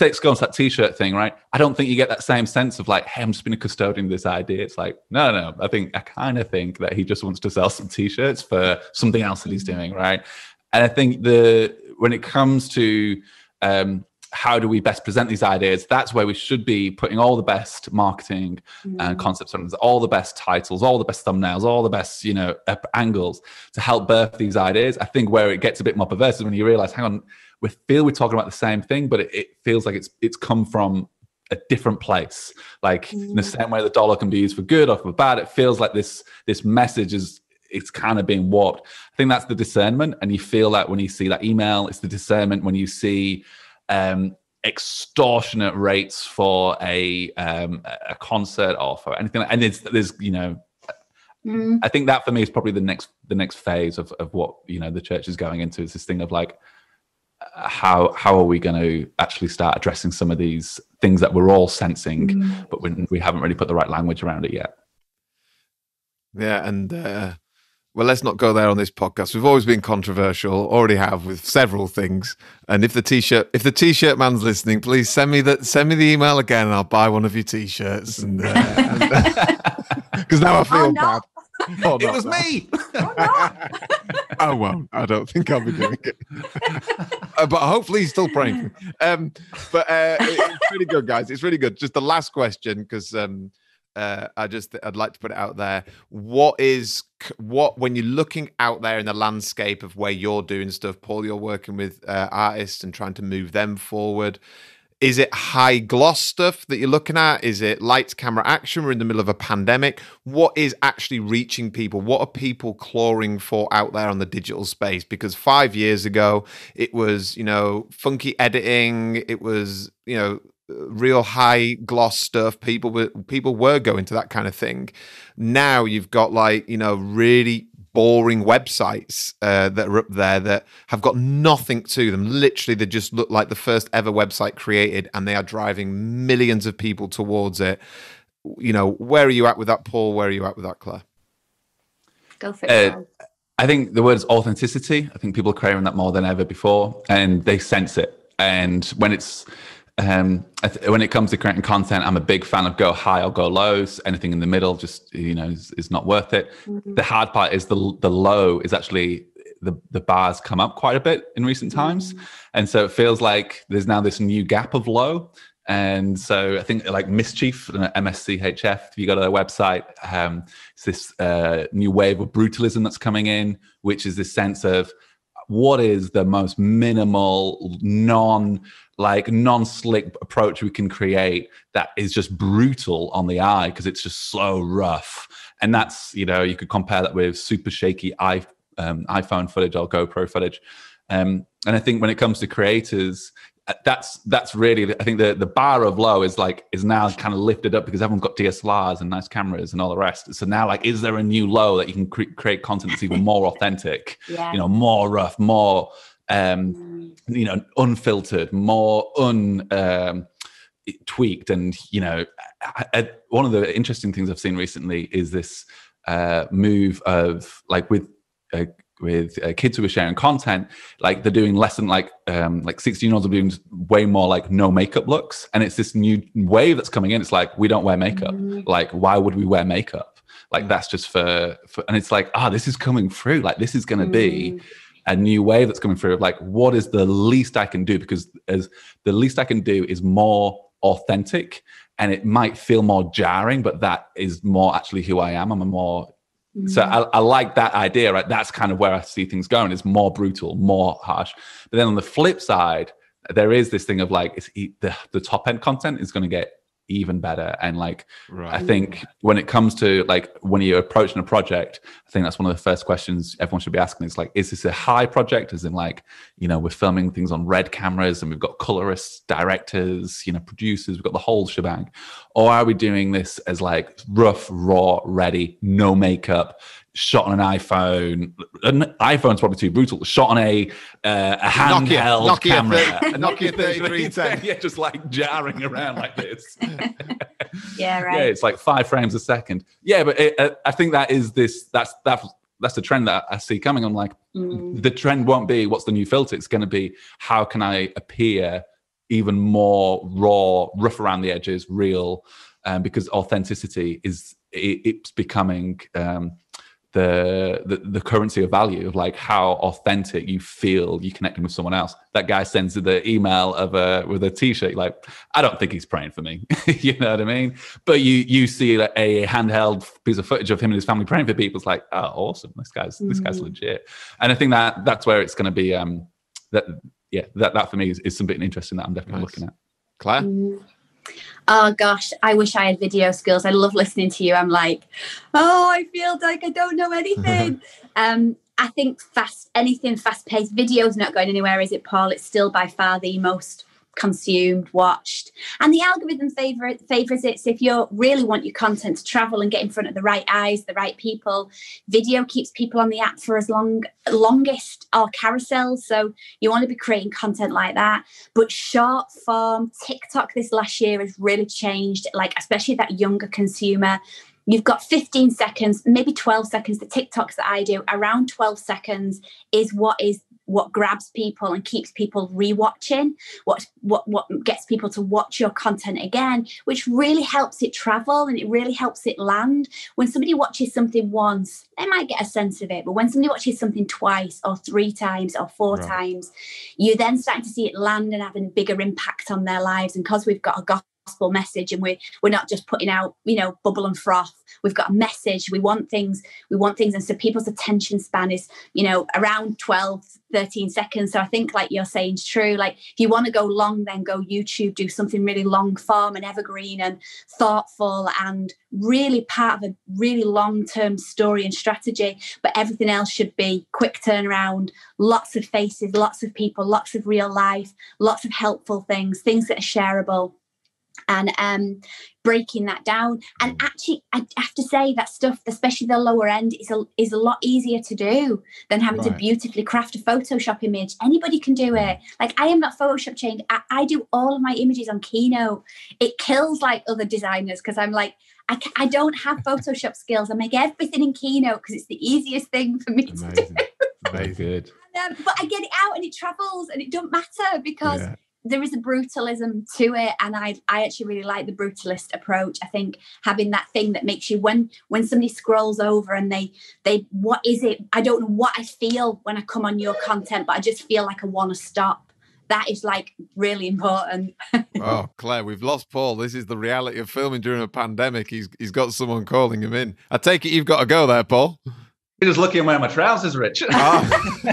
let's go that t-shirt thing, right? I don't think you get that same sense of like, hey, I'm just being a custodian of this idea. It's like, no, no. I think I kind of think that he just wants to sell some t-shirts for something else that he's mm. doing, right? And I think the when it comes to um, how do we best present these ideas that's where we should be putting all the best marketing mm-hmm. and concepts all the best titles all the best thumbnails all the best you know angles to help birth these ideas i think where it gets a bit more perverse is when you realize hang on we feel we're talking about the same thing but it, it feels like it's it's come from a different place like mm-hmm. in the mm. same way the dollar can be used for good or for bad it feels like this this message is it's kind of being warped i think that's the discernment and you feel that when you see that email it's the discernment when you see um, extortionate rates for a um, a concert or for anything. And there's there's you know, mm. I think that for me is probably the next the next phase of of what you know the church is going into is this thing of like how how are we going to actually start addressing some of these things that we're all sensing, mm. but we, we haven't really put the right language around it yet. Yeah, and uh, well, let's not go there on this podcast. We've always been controversial, already have with several things. And if the t-shirt, if the t-shirt man's listening, please send me that, send me the email again, and I'll buy one of your t-shirts. And because uh, now I feel oh, no. bad. Oh, it was no. me. oh, oh well, I don't think I'll be doing it. uh, but hopefully, he's still praying. Um, but uh, it's really good, guys. It's really good. Just the last question, because. Um, uh, I just I'd like to put it out there. What is what when you're looking out there in the landscape of where you're doing stuff, Paul? You're working with uh, artists and trying to move them forward. Is it high gloss stuff that you're looking at? Is it lights, camera, action? We're in the middle of a pandemic. What is actually reaching people? What are people clawing for out there on the digital space? Because five years ago, it was, you know, funky editing. It was, you know, real high gloss stuff people were people were going to that kind of thing now you've got like you know really boring websites uh, that are up there that have got nothing to them. Literally they just look like the first ever website created and they are driving millions of people towards it. You know where are you at with that paul? Where are you at with that clare? Go for it uh, i think the word is authenticity. I think people are craving that more than ever before and they sense it. And when it's um, th- when it comes to creating content, I'm a big fan of go high or go lows. Anything in the middle, just you know, is, is not worth it. Mm-hmm. The hard part is the the low is actually the the bars come up quite a bit in recent times, mm-hmm. and so it feels like there's now this new gap of low. And so I think like Mischief, MSCHF, if you go to their website, um, it's this uh, new wave of brutalism that's coming in, which is this sense of what is the most minimal, non like non-slick approach we can create that is just brutal on the eye because it's just so rough. And that's you know you could compare that with super shaky i um, iPhone footage or GoPro footage. Um, and I think when it comes to creators, uh, that's that's really I think the the bar of low is like is now kind of lifted up because everyone's got DSLRs and nice cameras and all the rest. So now like is there a new low that you can cre- create content that's even more authentic? Yeah. You know, more rough, more um Mm. you know unfiltered, more un um, tweaked and you know I, I, one of the interesting things I've seen recently is this uh move of like with uh, with uh, kids who are sharing content, like they're doing less than like um, like 16 year olds are doing way more like no makeup looks, and it's this new wave that's coming in. It's like we don't wear makeup. Mhm. Like why would we wear makeup? Like Mm. that's just for, for and it's like ah, this is coming through. Like this is going to be Mm. A new wave that's coming through. Of like what is the least I can do? Because as the least I can do is more authentic, and it might feel more jarring, but that is more actually who I am. I'm a more so Mm. I, I like that idea, right? That's kind of where I see things going. It's more brutal, more harsh. But then on the flip side, there is this thing of like it's the the top end content is going to get even better. And like I think when it comes to like when you're approaching a project, I think that's one of the first questions everyone should be asking. Is like, is this a high project? As in like, you know, we're filming things on red cameras and we've got colorists, directors, you know, producers, we've got the whole shebang. Or are we doing this as like rough, raw, ready, no makeup, shot on an iPhone? An iPhone's probably too brutal. Shot on a uh, a Nokia- handheld Nokia camera, 30 A Nokia 3310. yeah, just like jarring around like this. yeah, right. Yeah, it's like five frames a second. Yeah, but it, uh, I think that is this. That's that's that's the trend that I see coming. I'm like, Mm. the trend won't be what's the new filter. It's going to be how can I appear even more raw, rough around the edges, real, um, because authenticity is it, it's becoming um, the, the the currency of value of like how authentic you feel you connecting with someone else. That guy sends you the email of a with a t-shirt. Like, I don't think he's praying for me. you know what I mean? But you you see like a handheld piece of footage of him and his family praying for people. It's like, oh, awesome! This guy's this guy's Mhm. legit. And I think that that's where it's going to be. Um, that yeah, that that for me is, is something interesting that I'm definitely Nice. looking at. Clare? Mm. Oh gosh, I wish I had video skills. I love listening to you. I'm like, oh, I feel like I don't know anything. um, I think fast anything fast paced. Video's not going anywhere, is it, Paul? It's still by far the most consumed, watched, and the algorithm favor favors it. So if you really want your content to travel and get in front of the right eyes, the right people, video keeps people on the app for as long longest or carousels. So you want to be creating content like that but short form tiktok this last year has really changed like especially that younger consumer you've got 15 seconds maybe 12 seconds the tiktoks that i do around 12 seconds is what is what grabs people and keeps people rewatching what what what gets people to watch your content again which really helps it travel and it really helps it land when somebody watches something once they might get a sense of it but when somebody watches something twice or three times or four Right. times you're then start to see it land and having a bigger impact on their lives. And because we've got a gospel message and we're we're not just putting out, you know, bubble and froth. We've got a message. We want things, we want things. And so people's attention span is, you know, around 12, 13 seconds. So I think like you're saying is true. Like if you want to go long, then go YouTube, do something really long form and evergreen and thoughtful and really part of a really long-term story and strategy. But everything else should be quick turnaround, lots of faces, lots of people, lots of real life, lots of helpful things, things that are shareable, and um, breaking that down. And actually, I have to say that stuff, especially the lower end, is a is a lot easier to do than having to beautifully craft a Photoshop image. Anybody can do it. Like I am not Photoshop trained. I, I do all of my images on Keynote. It kills like other designers because I'm like. I, I don't have Photoshop skills. I make everything in Keynote because it's the easiest thing for me to do. Very Amazing. good. Um, but I get it out and it travels and it don't matter because Yeah. There is a brutalism to it and I I actually really like the brutalist approach. I think having that thing that makes you when when somebody scrolls over and they they what is it? I don't know what I feel when I come on your content, but I just feel like I want to stop. That is like really important. Oh, Clare, we've lost Paul. This is the reality of filming during a pandemic. He's he's got someone calling him in. I take it you've got to go there, Paul. You're just lucky I'm wearing my trousers, Rich. Oh. you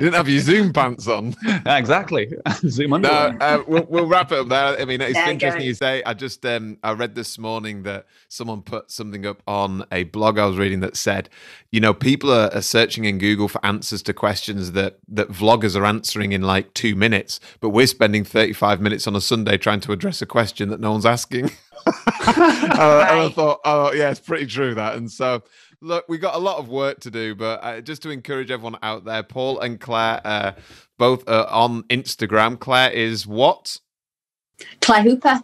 didn't have your Zoom pants on. exactly. Zoom No, underwear. uh, we'll, we'll wrap it up there. I mean, it's Yeah, interesting you say. I just um, I read this morning that someone put something up on a blog I was reading that said, you know, people are, are searching in Google for answers to questions that that vloggers are answering in like two minutes, but we're spending thirty five minutes on a Sunday trying to address a question that no one's asking. Uh, and I thought, oh yeah, it's pretty true that. And so, look, we got a lot of work to do, but uh, just to encourage everyone out there, Paul and Clare, uh, both uh, on Instagram. Clare is what Clare Hooper.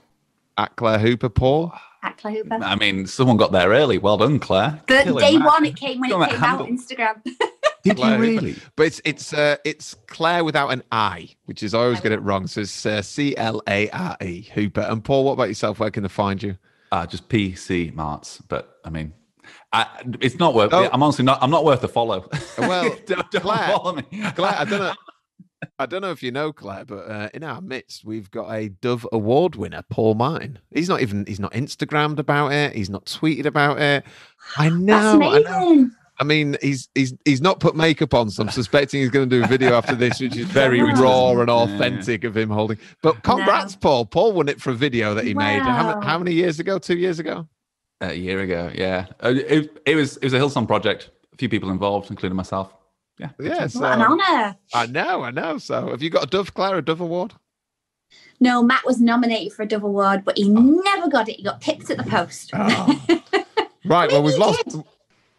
at Clare Hooper. Paul. At Clare Hooper. I mean, someone got there early. Well done, Clare. The Killing day that. one it came when Got it came out handle. Instagram. Did Clare you Hooper. really? But it's it's uh, it's Clare without an I, which is I always get it wrong. So it's uh, C L A R E Hooper. And Paul, what about yourself? Where can they find you? Uh, just PC Marts. But I mean, I, it's not worth. Oh. I'm honestly not. I'm not worth a follow. Well, don't, don't Clare- follow me. Clare, I don't know. I don't know if you know Clare, but uh, in our midst, we've got a Dove Award winner, Paul Mine. He's not even he's not Instagrammed about it. He's not tweeted about it. I That's know. I know. amazing. I mean, he's he's he's not put makeup on, so I'm suspecting he's going to do a video after this, which is very Wow. raw and Yeah. authentic of him holding. But congrats, Paul! Paul won it for a video that he made. How, how many years ago? Two years ago? A year ago, yeah. Uh, It, it was it was a Hillsong project. A few people involved, including myself. Yeah. Yeah. So, What an honour. I know, I know. So, have you got a Dove, Clara Dove Award? No, Matt was nominated for a Dove Award, but he never got it. He got picked at the post. Oh. Right. Well, we've lost.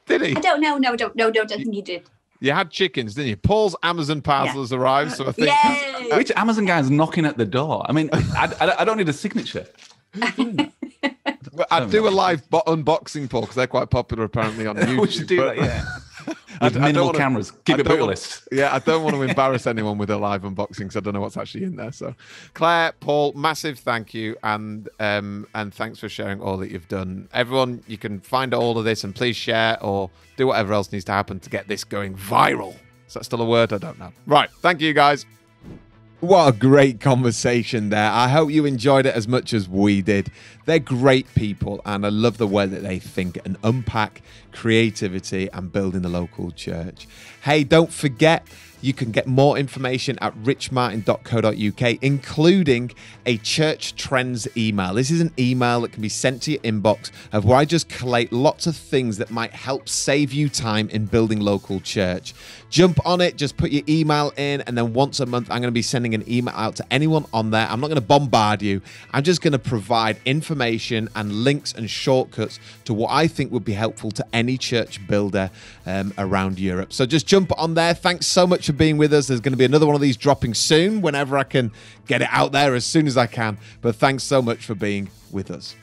Did he? I don't know. No, don't, no, don't, don't think he did. You had chickens, didn't you? Paul's Amazon parcel has arrived, so I think. Yay! Which Amazon guy's knocking at the door? I mean, I, I, I don't need a signature. Well, I'd do a live bo- unboxing, Paul, because they're quite popular apparently on YouTube. we should do but- that, yeah. I With I minimal wanna- cameras. I Keep it don't bootless. Yeah, I don't want to embarrass anyone with a live unboxing because I don't know what's actually in there. So, Clare, Paul, massive thank you, and um, and thanks for sharing all that you've done. Everyone, you can find all of this and please share or do whatever else needs to happen to get this going viral. Is that still a word? I don't know. Right, thank you guys. What a great conversation there. I hope you enjoyed it as much as we did. They're great people, and I love the way that they think and unpack creativity and building the local church. Hey, don't forget. You can get more information at richmartin.co.uk, including a church trends email. This is an email that can be sent to your inbox of where I just collate lots of things that might help save you time in building local church. Jump on it, just put your email in, and then once a month, I'm going to be sending an email out to anyone on there. I'm not going to bombard you, I'm just going to provide information and links and shortcuts to what I think would be helpful to any church builder um, around Europe. So just jump on there. Thanks so much for being with us. There's going to be another one of these dropping soon whenever I can get it out there as soon as I can. But thanks so much for being with us.